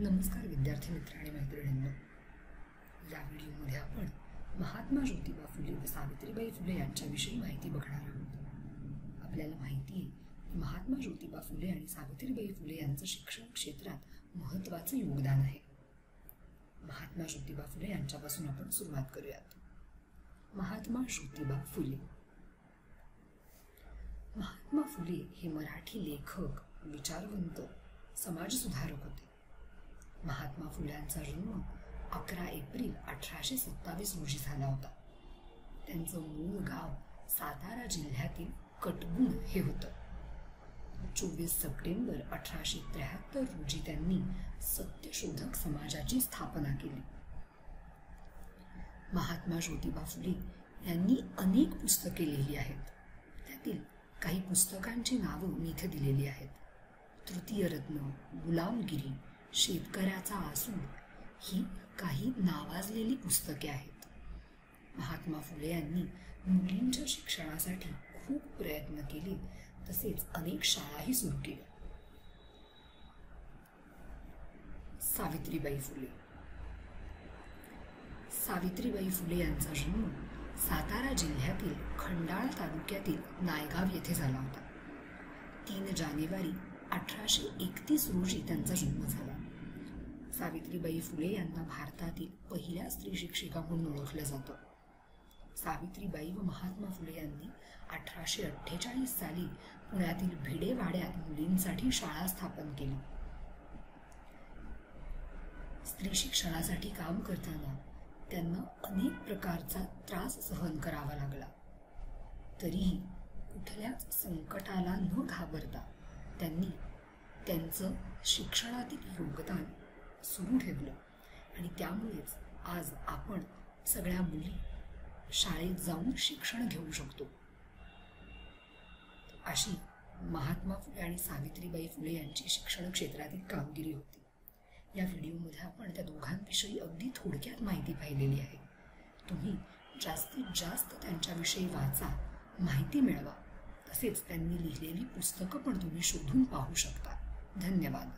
नमस्कार विद्यार्थी मित्र आणि मैत्रिणींनो. या व्हिडिओमध्ये आपण महात्मा ज्योतिबा फुले व सावित्रीबाई फुले यांच्याविषयी माहिती बघणार आहोत. आपल्याला माहिती आहे की महात्मा ज्योतिबा फुले आणि सावित्रीबाई फुले यांचं शिक्षण क्षेत्रात महत्त्वाचं योगदान आहे. महात्मा ज्योतिबा फुले यांच्यापासून आपण सुरुवात करूयात. महात्मा ज्योतिबा फुले. महात्मा फुले हे मराठी लेखक विचारवंत समाजसुधारक होते. महात्मा फुल्यांचा जन्म अकरा एप्रिल अठराशे सत्तावीस रोजी झाला होता. त्यांचं मूळ गाव सातारा जिल्ह्यातील कटगुण हे होतं. चोवीस सप्टेंबर अठराशे त्र्याहत्तर रोजी त्यांनी सत्यशोधक समाजाची स्थापना केली. महात्मा ज्योतिबा फुले यांनी अनेक पुस्तके लिहिली आहेत. त्यातील काही पुस्तकांची नावं मी इथे दिलेली आहेत. तृतीय रत्न गुलामगिरी शेतकऱ्याचा आसूड ही काही नावाजलेली पुस्तके आहेत. महात्मा फुले यांनी मुलींच्या शिक्षणासाठी खूप प्रयत्न केले तसेच अनेक शाळाही सुरू केल्या. सावित्रीबाई फुले. सावित्रीबाई फुले यांचा जन्म सातारा जिल्ह्यातील खंडाळा तालुक्यातील नायगाव येथे झाला होता. तीन जानेवारी अठराशे एकतीस रोजी त्यांचा जन्म झाला. सावित्रीबाई फुले यांना भारतातील पहिल्या स्त्री शिक्षिका म्हणून ओळखलं जातं. सावित्रीबाई व महात्मा फुले यांनी अठराशे अठ्ठेचाळीस साली पुण्यातील भिडेवाड्यात मुलींसाठी शाळा स्थापन केली. स्त्री शिक्षणासाठी काम करताना त्यांना अनेक प्रकारचा त्रास सहन करावा लागला. तरीही कुठल्याच संकटाला न घाबरता त्यांनी त्यांचं शिक्षणातील योगदान सुरू ठेवलं. आणि त्यामुळेच आज आपण सगळ्या मुली शाळेत जाऊन शिक्षण घेऊ शकतो. अशी महात्मा फुले आणि सावित्रीबाई फुले यांची शिक्षण क्षेत्रातील कामगिरी होती. या व्हिडिओमध्ये आपण त्या दोघांविषयी अगदी थोडक्यात माहिती पाहिलेली आहे. तुम्ही जास्तीत जास्त त्यांच्याविषयी वाचा माहिती मिळवा. तसेच त्यांनी लिहिलेली पुस्तकं पण तुम्ही शोधून पाहू शकता. धन्यवाद.